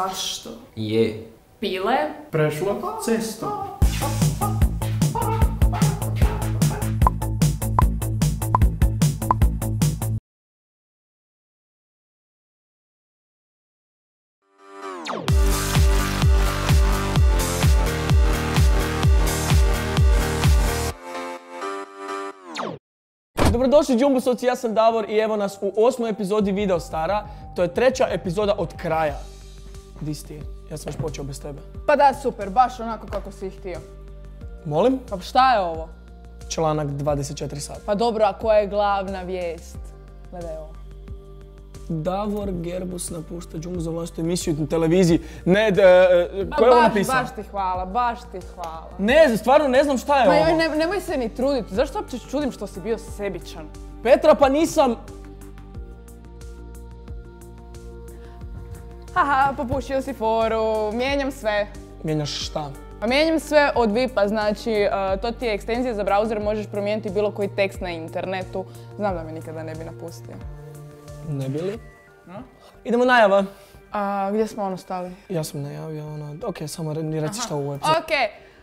Zašto? Je. Pile? Prešlo cesto. Dobrodošli Džumbusovci, ja sam Davor i evo nas u osmoj epizodi Video Stara. To je treća epizoda od kraja. Di si ti? Ja sam već počeo bez tebe. Pa da, super, baš onako kako si htio. Molim? Pa šta je ovo? Članak 24 sata. Pa dobro, a koja je glavna vijest? Gledaj ovo. Davor Gerbus napušta Džumbu za vlastitu emisiju na televiziji. Ne, d- e, Pa ko je ovo napisao? baš ti hvala, baš ti hvala. Ne, stvarno ne znam šta je ovo. ne- nemoj se ni truditi, zašto uopće čudim što si bio sebičan? Petra, pa nisam... Haha, popušio si foru, mijenjam sve. Mijenjaš šta? Pa mijenjam sve od VIP-a, znači e, to ti je ekstenzija za browser, možeš promijeniti bilo koji tekst na internetu. Znam da me nikada ne bi napustio. Ne bili? Idemo najava. A gdje smo ono stali? Ja sam najavio ono, ok, samo re- reci šta u ovoj epizodi. Ok,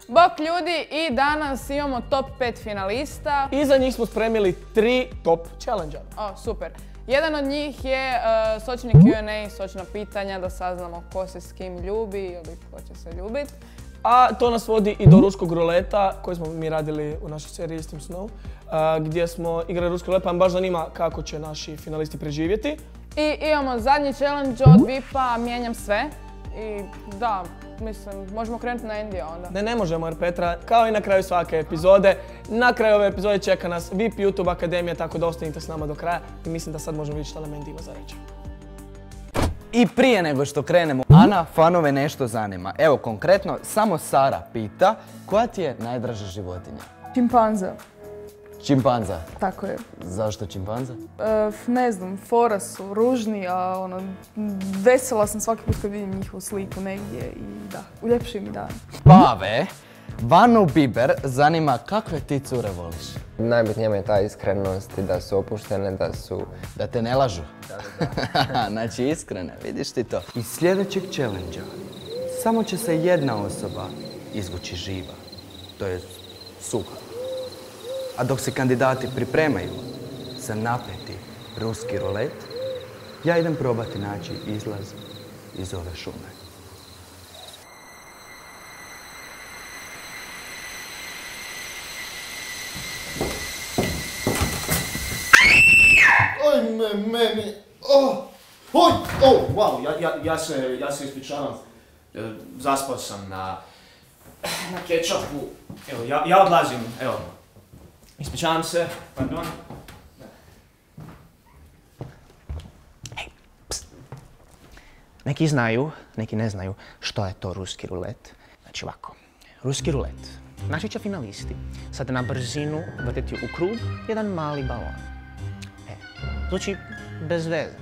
bok ljudi i danas imamo top 5 finalista. I za njih smo spremili tri top challenge O, super. Jedan od njih je uh, sočni Q&A, sočna pitanja da saznamo ko se s kim ljubi ili ko će se ljubit. A to nas vodi i do ruskog ruleta koji smo mi radili u našoj seriji Istim Snow, a, gdje smo igrali ruski rulet, pa baš zanima kako će naši finalisti preživjeti. I imamo zadnji challenge od VIP-a, mijenjam sve. I da, mislim, možemo krenuti na Endija onda. Ne, ne možemo jer Petra, kao i na kraju svake epizode, na kraju ove epizode čeka nas VIP YouTube Akademija, tako da ostanite s nama do kraja i mislim da sad možemo vidjeti šta nam Andy ima za reći. I prije nego što krenemo, Ana, fanove nešto zanima. Evo, konkretno, samo Sara pita koja ti je najdraža životinja? Čimpanza, Čimpanza. tako je. Zašto čimpanza? E, ne znam, fora su ružni, a ono, vesela sam svaki put kad vidim njihovu sliku negdje i da, uljepšuju mi dan. Pave, Vanu Biber zanima kakve ti cure voliš? Najbitnija mi je ta iskrenost i da su opuštene, da su... Da te ne lažu? znači iskrene, vidiš ti to. Iz sljedećeg challenge samo će se jedna osoba izvući živa, to je suha. A dok se kandidati pripremaju za napeti ruski rulet, ja idem probati naći izlaz iz ove šume. Ajme, meni, oh, oj, oh, wow, ja, ja, ja se, ja se ispričavam. E, Zaspao sam na, na kečapu. Evo, ja, ja odlazim, evo. Ispričavam se, pardon. Neki znaju, neki ne znaju što je to ruski rulet. Znači ovako, ruski rulet. Naši će finalisti sad na brzinu vrtiti u krug jedan mali balon. E, zvuči bez veze.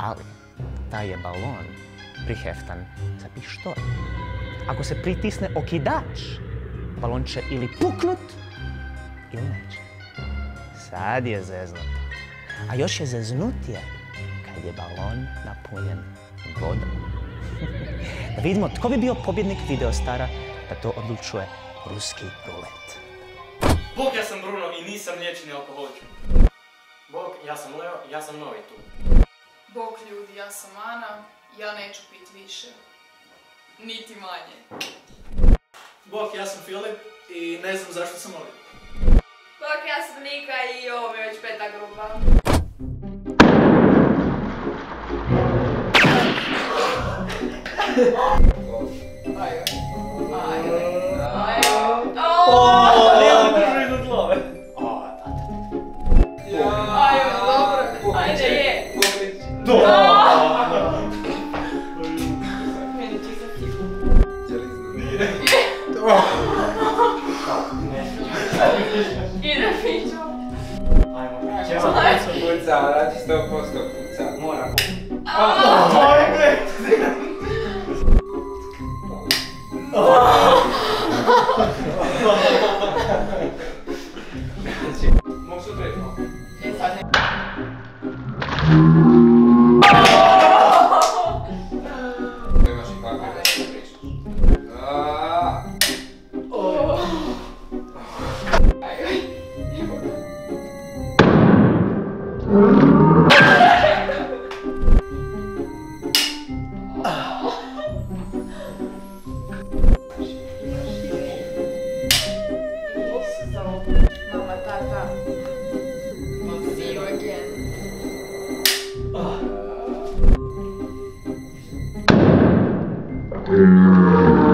Ali, taj je balon priheftan za pištolj. Ako se pritisne okidač, balon će ili puknut Sad je zeznuto. A još je zeznutije kad je balon napunjen vodom. da vidimo tko bi bio pobjednik videostara da to odlučuje ruski rulet. Bog, ja sam Bruno i nisam liječeni alkoholičar. Bog, ja sam Leo, ja sam novi tu. Bog ljudi, ja sam Ana, ja neću pit više. Niti manje. Bog, ja sam Filip i ne znam zašto sam ovdje. Bog, ja sam Nika i ovo je već peta grupa. Nema Puca, znači 100% puca. Moram. Música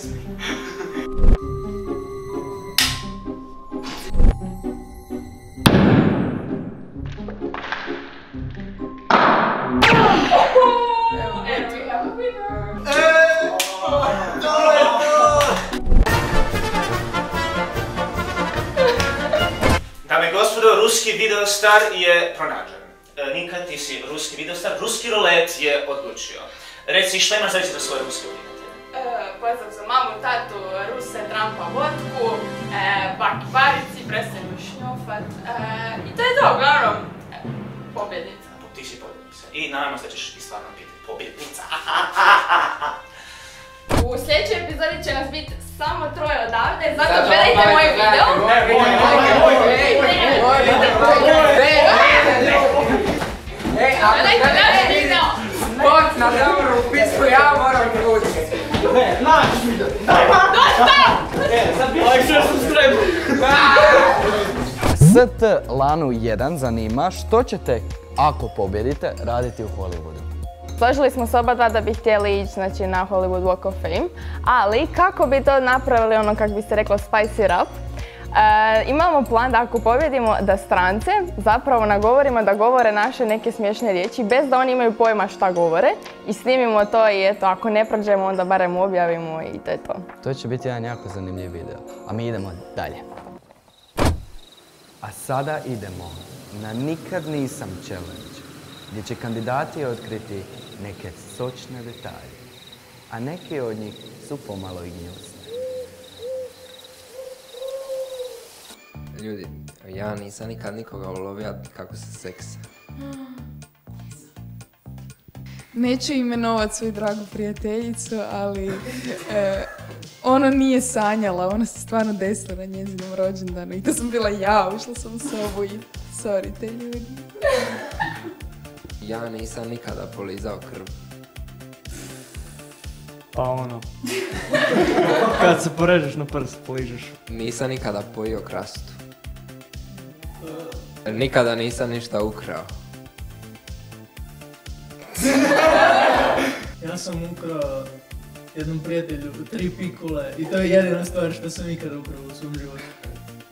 Smije? Dame i ruski videostar je pronađen. E, Nika, ti si ruski videostar. Ruski rolet je odlučio. Reci, šta imaš reći za svoje ruske prijatelje? Pozdrav za mamu, tatu, Ruse, Trampa, vodku, e, baki barici, prestanu šnjofat. E, I to je to, uglavnom, e, pobjednica. Ti si pobjednica. I nadamo se ćeš i stvarno biti pobjednica. U sljedećoj epizodi će nas biti samo troje odavde, zato gledajte moj video. Ej, ako Gledajte naš video. spot na dobru pismu, ja moram ući. ST Lanu 1 zanima što ćete, ako pobjedite, raditi u Hollywoodu. Složili smo se oba dva da bi htjeli ići znači, na Hollywood Walk of Fame, ali kako bi to napravili ono kako bi se reklo spice it up, e, imamo plan da ako pobjedimo da strance zapravo nagovorimo da govore naše neke smiješne riječi bez da oni imaju pojma šta govore i snimimo to i eto ako ne prođemo onda barem objavimo i to je to. To će biti jedan jako zanimljiv video. A mi idemo dalje. A sada idemo na Nikad nisam challenge, gdje će kandidati otkriti neke sočne detalje, a neki od njih su pomalo i gnjusne. Ljudi, ja nisam nikad nikoga ulovio kako se seksa. Neću imenovat svoju dragu prijateljicu, ali e, ono nije sanjala, ono se stvarno desilo na njezinom rođendanu i to sam bila ja, ušla sam u sobu i sorry te ljudi. Ja nisam nikada polizao krv. Pa ono. Kad se porežeš na prst, poližeš. Nisam nikada pojio krastu. Nikada nisam ništa ukrao. Ja sam ukrao jednom prijatelju tri pikule i to je jedina stvar što sam ikada ukrao u svom životu.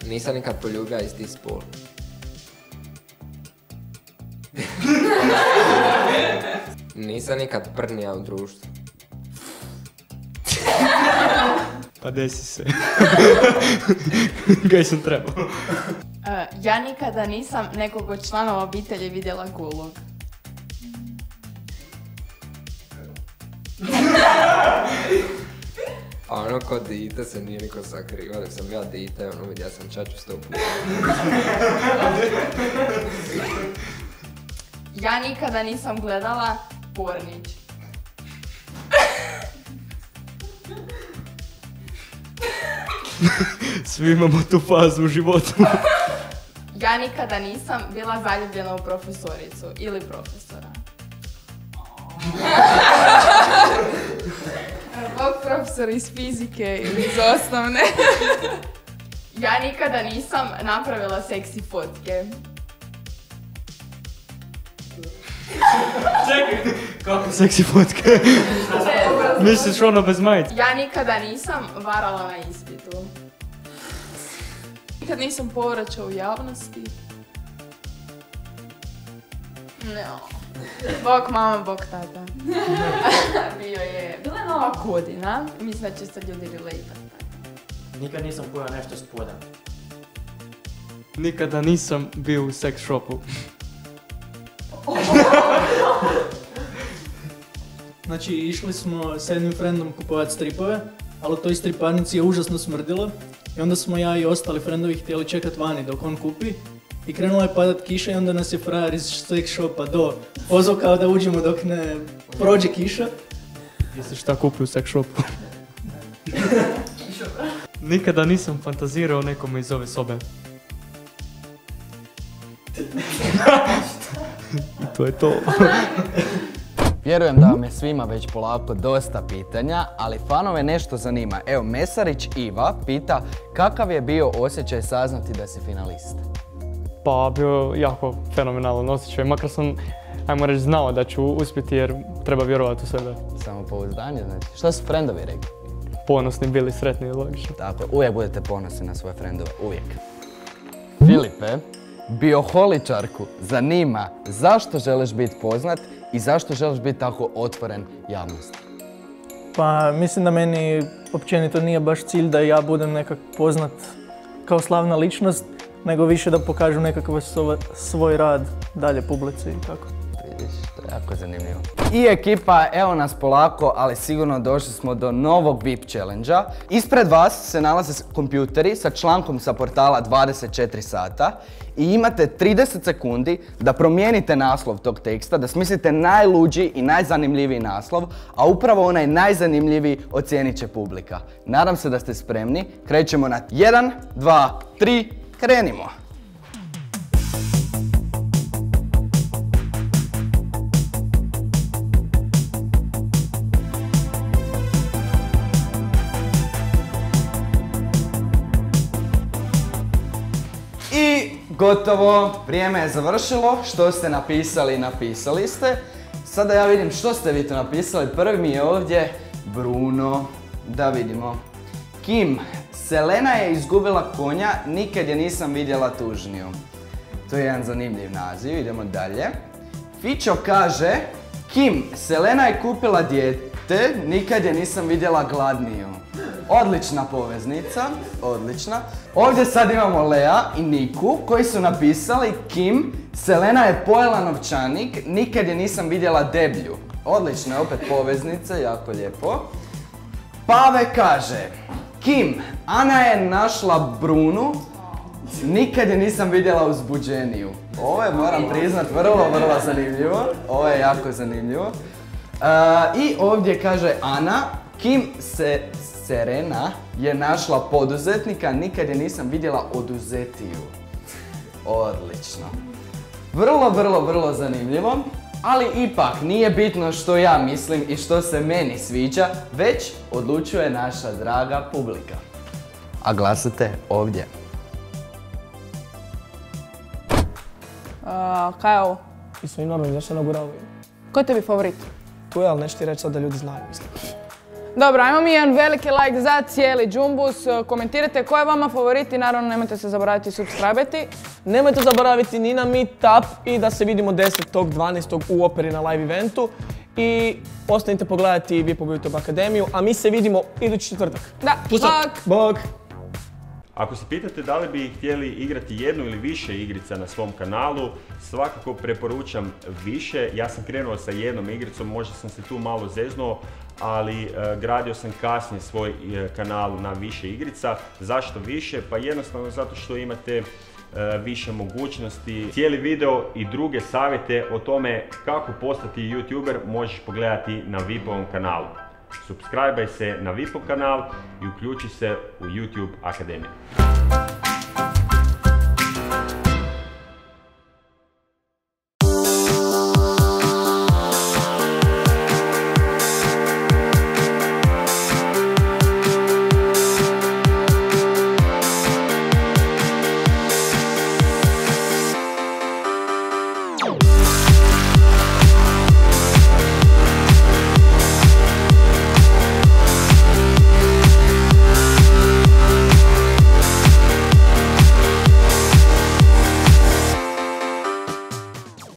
Nisam nikad poljubio isti spol. Nisam nikad prnija u društvu. Pa desi se. Kaj sam trebao. E, ja nikada nisam nekog od članova obitelji vidjela golog. A ono ko dite se nije niko sakriva, dok sam ja dite, ono vidio sam čaču sto puta. Ja nikada nisam gledala Pornić. Svi imamo tu fazu u životu. Ja nikada nisam bila zaljubljena u profesoricu ili profesora. Profesor iz fizike ili iz osnovne. Ja nikada nisam napravila seksi fotke. Čekaj, kako seksi fotke? Misliš ono bez majice? Ja nikada nisam varala na ispitu. Nikad nisam povraćao u javnosti. No. Bog mama, bog tata. Bio je, bila je nova godina. Mislim da će se ljudi relate. Nikad nisam pojao nešto s poda. Nikada nisam bio u sex shopu. Znači, išli smo s jednim frendom kupovat stripove, ali u toj striparnici je užasno smrdilo. I onda smo ja i ostali frendovi htjeli čekat vani dok on kupi. I krenula je padat kiša i onda nas je frajer iz sex shopa do pozvao kao da uđemo dok ne prođe kiša. Jesi šta kupio u sex shopu? Nikada nisam fantazirao nekome iz ove sobe. I to je to. Vjerujem da vam je svima već polako dosta pitanja, ali fanove nešto zanima. Evo, Mesarić Iva pita kakav je bio osjećaj saznati da si finalist? Pa bio jako fenomenalan osjećaj, makar sam, ajmo reći, znao da ću uspjeti jer treba vjerovati u sebe. Samopouzdanje, znači. Što su frendovi rekli? Ponosni bili, sretni i logično. Tako, uvijek budete ponosni na svoje frendove, uvijek. Filipe, bioholičarku zanima zašto želiš biti poznat i zašto želiš biti tako otvoren javnosti. Pa mislim da meni općenito nije baš cilj da ja budem nekak poznat kao slavna ličnost, nego više da pokažem nekakav svoj rad dalje publici i tako. Vidiš, to je jako zanimljivo. I ekipa, evo nas polako, ali sigurno došli smo do novog VIP challenge-a. Ispred vas se nalaze kompjuteri sa člankom sa portala 24 sata i imate 30 sekundi da promijenite naslov tog teksta, da smislite najluđi i najzanimljiviji naslov, a upravo onaj najzanimljiviji ocijenit će publika. Nadam se da ste spremni. Krećemo na 1, 2, 3, krenimo! I gotovo, vrijeme je završilo. Što ste napisali, napisali ste. Sada ja vidim što ste vi to napisali. Prvi mi je ovdje Bruno. Da vidimo. Kim, Selena je izgubila konja, nikad je nisam vidjela tužniju. To je jedan zanimljiv naziv, idemo dalje. Fićo kaže, Kim, Selena je kupila dijete, nikad je nisam vidjela gladniju. Odlična poveznica, odlična. Ovdje sad imamo Lea i Niku koji su napisali Kim, Selena je pojela novčanik, nikad je nisam vidjela deblju. Odlična je opet poveznica, jako lijepo. Pave kaže, Kim, Ana je našla Brunu, nikad je nisam vidjela uzbuđeniju. Ovo je, moram priznat, vrlo, vrlo zanimljivo. Ovo je jako zanimljivo. E, I ovdje kaže Ana, Kim se Serena je našla poduzetnika, nikad je nisam vidjela oduzetiju. Odlično. Vrlo, vrlo, vrlo zanimljivo. Ali ipak nije bitno što ja mislim i što se meni sviđa, već odlučuje naša draga publika. A glasate ovdje. A, kaj je ovo? I normalno, zašto naguravaju? Ko je tebi favorit? Tu je, ali nešto ti reći sad da ljudi znaju, mislim. Dobro, ajmo mi jedan veliki like za cijeli džumbus. Komentirajte ko je vama favorit i naravno nemojte se zaboraviti subscribe-ati. Nemojte zaboraviti ni na Meetup i da se vidimo 10.12. u operi na live eventu. I ostanite pogledati Vipo YouTube Akademiju, a mi se vidimo idući četvrtak. Da, Pusak. bok! Bok! Ako se pitate da li bi htjeli igrati jednu ili više igrica na svom kanalu, svakako preporučam više. Ja sam krenuo sa jednom igricom, možda sam se tu malo zeznuo, ali e, gradio sam kasnije svoj e, kanal na više igrica. Zašto više? Pa jednostavno zato što imate e, više mogućnosti. Cijeli video i druge savjete o tome kako postati youtuber možeš pogledati na Vipovom kanalu. Subscribe se na Vipo kanal i uključi se u YouTube Akademiju.